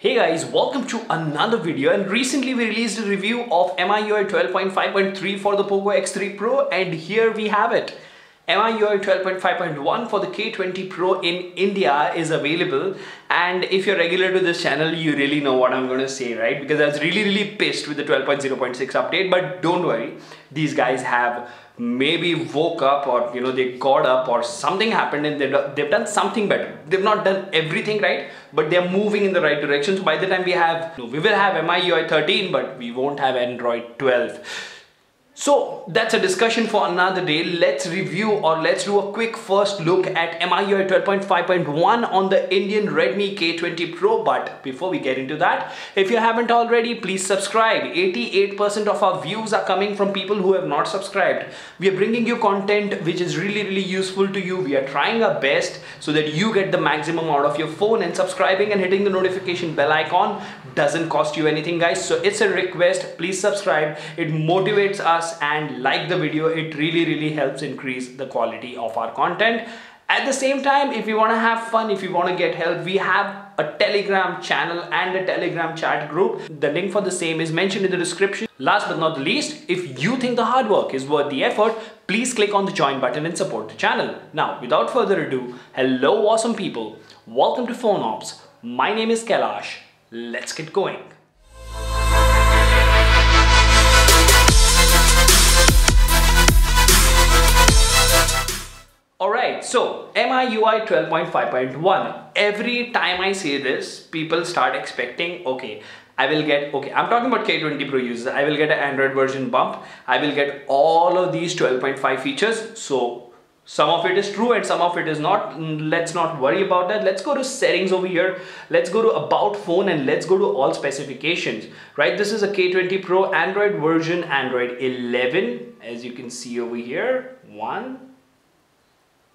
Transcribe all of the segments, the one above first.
Hey guys, welcome to another video. And recently we released a review of MIUI 12.5.3 for the POCO X3 Pro. And here we have it. MIUI 12.5.1 for the K20 Pro in India is available. And if you're regular to this channel you really know what I'm going to say right? Because I was really really pissed with the 12.0.6 update. But don't worry these guys have maybe woke up or you know they got up or something happened and they've done something better. They've not done everything right but they're moving in the right direction. So by the time we have we will have MIUI 13 but we won't have Android 12 so that's a discussion for another day. Let's review or let's do a quick first look at MIUI 12.5.1 on the Indian Redmi K20 Pro. But before we get into that, if you haven't already, please subscribe. 88% of our views are coming from people who have not subscribed. We are bringing you content which is really, really useful to you. We are trying our best so that you get the maximum out of your phone and subscribing and hitting the notification bell icon doesn't cost you anything guys. So it's a request. Please subscribe. It motivates us and like the video it really really helps increase the quality of our content. At the same time if you want to have fun if you want to get help we have a telegram channel and a telegram chat group. The link for the same is mentioned in the description. Last but not the least if you think the hard work is worth the effort please click on the join button and support the channel. Now without further ado hello awesome people. Welcome to PhoneOps. My name is Kailash. Let's get going Alright, so MIUI 12.5.1. Every time I say this, people start expecting, okay, I will get, okay, I'm talking about K20 Pro users, I will get an Android version bump, I will get all of these 12.5 features. So some of it is true and some of it is not. Mm, let's not worry about that. Let's go to settings over here. Let's go to about phone and let's go to all specifications, right? This is a K20 Pro Android version, Android 11, as you can see over here, one,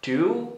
2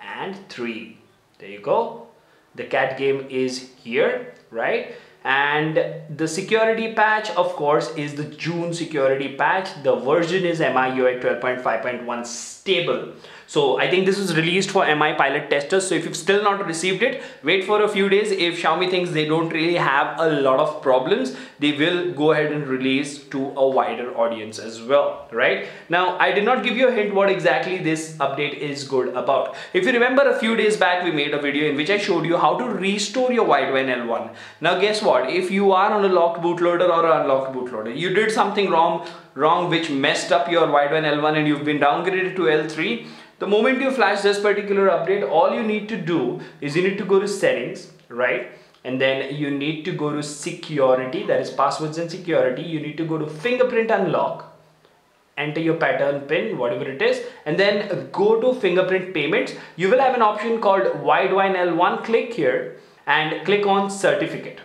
and 3 there you go. The cat game is here right and the security patch of course is the June security patch the version is MIUI 12.5.1 stable so I think this was released for MI pilot testers. So if you've still not received it, wait for a few days. If Xiaomi thinks they don't really have a lot of problems, they will go ahead and release to a wider audience as well, right? Now, I did not give you a hint what exactly this update is good about. If you remember a few days back, we made a video in which I showed you how to restore your Widevine L1. Now, guess what? If you are on a locked bootloader or unlocked bootloader, you did something wrong, wrong which messed up your Widevine L1 and you've been downgraded to L3, the moment you flash this particular update, all you need to do is you need to go to settings, right? And then you need to go to security, that is passwords and security. You need to go to fingerprint unlock, enter your pattern pin, whatever it is, and then go to fingerprint payments. You will have an option called Widevine L1. Click here and click on certificate.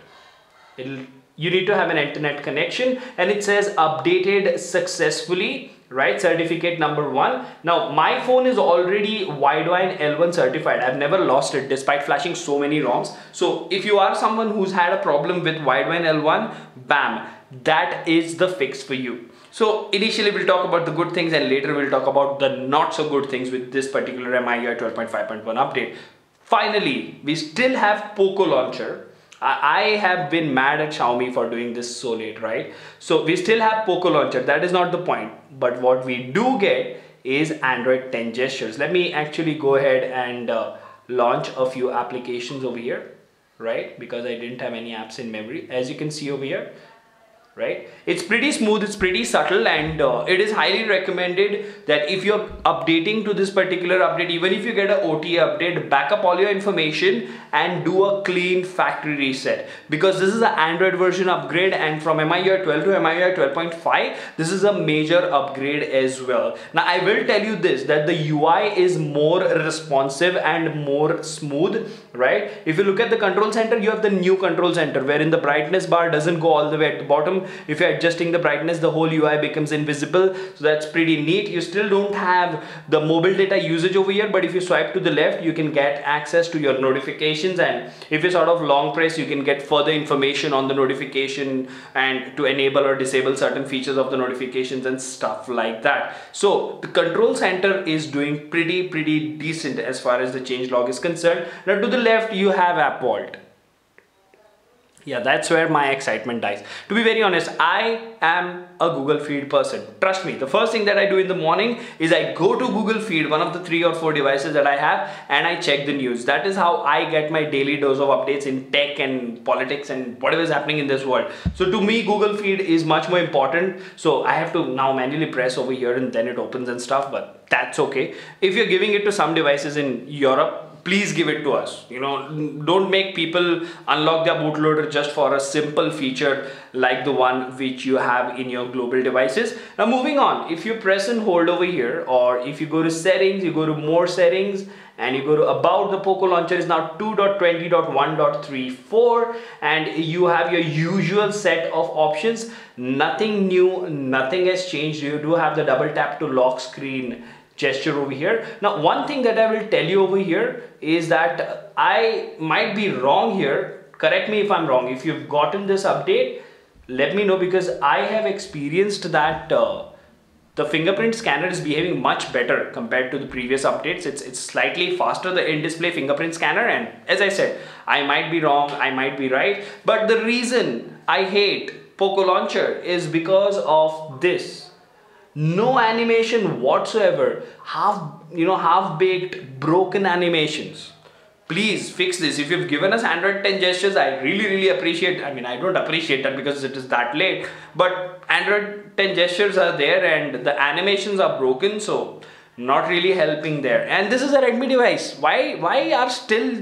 It'll, you need to have an internet connection and it says updated successfully right? Certificate number one. Now my phone is already widevine l1 certified. I've never lost it despite flashing so many roms. So if you are someone who's had a problem with widevine l1 bam that is the fix for you. So initially we'll talk about the good things and later we'll talk about the not so good things with this particular MIUI 12.5.1 update. Finally, we still have Poco Launcher I have been mad at Xiaomi for doing this so late, right? So we still have Poco Launcher, that is not the point. But what we do get is Android 10 gestures. Let me actually go ahead and uh, launch a few applications over here, right? Because I didn't have any apps in memory. As you can see over here, right? It's pretty smooth it's pretty subtle and uh, it is highly recommended that if you're updating to this particular update even if you get an OTA update back up all your information and do a clean factory reset. Because this is an Android version upgrade and from MIUI 12 to MIUI 12.5 this is a major upgrade as well. Now I will tell you this that the UI is more responsive and more smooth right? If you look at the control center you have the new control center wherein the brightness bar doesn't go all the way at the bottom if you're adjusting the brightness the whole UI becomes invisible. So that's pretty neat. You still don't have the mobile data usage over here but if you swipe to the left you can get access to your notifications. And if you sort of long press you can get further information on the notification and to enable or disable certain features of the notifications and stuff like that. So the control center is doing pretty pretty decent as far as the change log is concerned. Now to the left you have app vault yeah that's where my excitement dies. To be very honest i am a google feed person. Trust me the first thing that i do in the morning is i go to google feed one of the three or four devices that i have and i check the news. That is how i get my daily dose of updates in tech and politics and whatever is happening in this world. So to me google feed is much more important. So i have to now manually press over here and then it opens and stuff but that's okay. If you're giving it to some devices in europe please give it to us. You know don't make people unlock their bootloader just for a simple feature like the one which you have in your global devices. Now moving on. If you press and hold over here or if you go to settings you go to more settings and you go to about the Poco launcher is now 2.20.1.34 and you have your usual set of options. Nothing new nothing has changed. You do have the double tap to lock screen gesture over here. Now, one thing that I will tell you over here is that I might be wrong here. Correct me if I'm wrong. If you've gotten this update, let me know because I have experienced that uh, the fingerprint scanner is behaving much better compared to the previous updates. It's, it's slightly faster, the in-display fingerprint scanner. And as I said, I might be wrong, I might be right. But the reason I hate Poco Launcher is because of this no animation whatsoever. Half you know half baked broken animations. Please fix this. If you've given us android 10 gestures i really really appreciate i mean i don't appreciate that because it is that late but android 10 gestures are there and the animations are broken so not really helping there. And this is a redmi device. Why why are still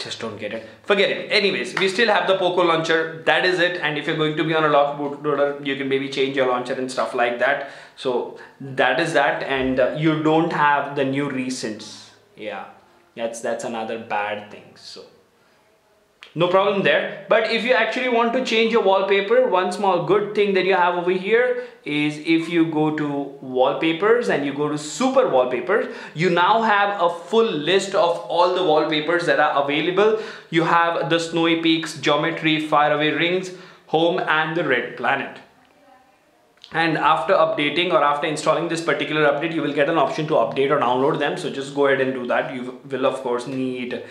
just don't get it. Forget it. Anyways, we still have the Poco launcher. That is it. And if you're going to be on a lock bootloader, you can maybe change your launcher and stuff like that. So that is that. And uh, you don't have the new recents. Yeah, that's that's another bad thing. So no problem there. But if you actually want to change your wallpaper one small good thing that you have over here is if you go to wallpapers and you go to super wallpapers you now have a full list of all the wallpapers that are available. You have the snowy peaks geometry faraway rings home and the red planet. And after updating or after installing this particular update you will get an option to update or download them. So just go ahead and do that. You will of course need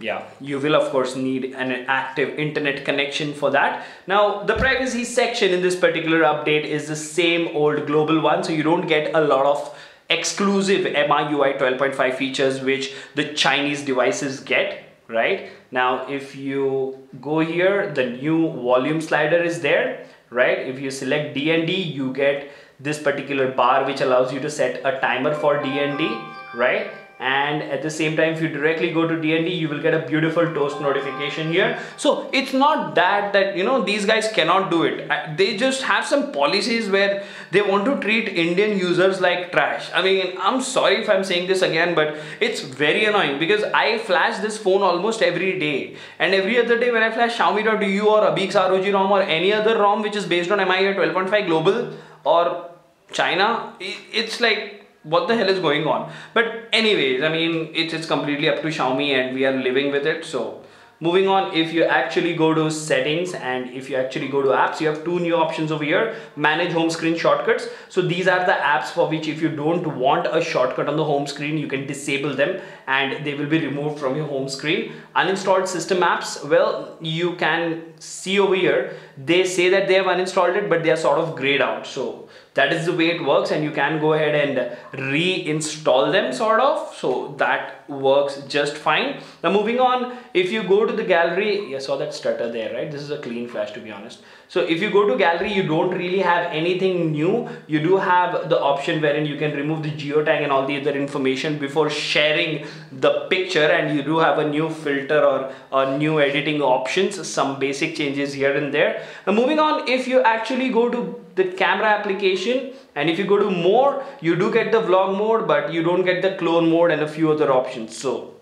yeah. You will of course need an active internet connection for that. Now the privacy section in this particular update is the same old global one so you don't get a lot of exclusive MIUI 12.5 features which the Chinese devices get right? Now if you go here the new volume slider is there right? If you select DND you get this particular bar which allows you to set a timer for DND right and at the same time if you directly go to DND you will get a beautiful toast notification here. So it's not that that you know these guys cannot do it. They just have some policies where they want to treat Indian users like trash. I mean I'm sorry if I'm saying this again but it's very annoying because I flash this phone almost every day. And every other day when I flash Xiaomi.eu or Abix ROG ROM or any other ROM which is based on MIUI 12.5 global or China it's like what the hell is going on? But anyways i mean it's, it's completely up to xiaomi and we are living with it. So moving on if you actually go to settings and if you actually go to apps you have two new options over here. Manage home screen shortcuts. So these are the apps for which if you don't want a shortcut on the home screen you can disable them and they will be removed from your home screen. Uninstalled system apps well you can see over here. They say that they have uninstalled it but they are sort of grayed out. So that is the way it works and you can go ahead and reinstall them sort of. So that works just fine. Now moving on if you go to the gallery you saw that stutter there right? This is a clean flash to be honest. So if you go to gallery, you don't really have anything new. You do have the option wherein you can remove the geotag and all the other information before sharing the picture and you do have a new filter or, or new editing options, some basic changes here and there. Now moving on, if you actually go to the camera application and if you go to more, you do get the vlog mode, but you don't get the clone mode and a few other options. So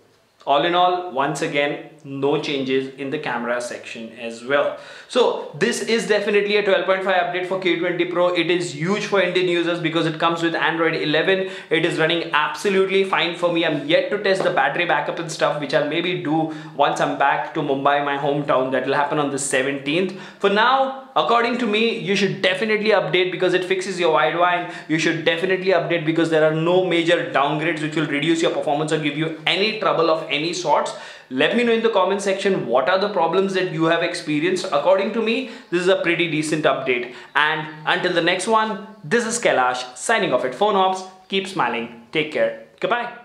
all in all, once again, no changes in the camera section as well. So this is definitely a 12.5 update for K20 Pro. It is huge for Indian users because it comes with Android 11 it is running absolutely fine for me. I'm yet to test the battery backup and stuff which I'll maybe do once I'm back to Mumbai my hometown. That will happen on the 17th for now according to me you should definitely update because it fixes your widevine you should definitely update because there are no major downgrades which will reduce your performance or give you any trouble of any sorts Let me know in the comment section what are the problems that you have experienced. According to me, this is a pretty decent update. And until the next one, this is Kailash signing off at PhoneOps. Keep smiling. Take care. Goodbye.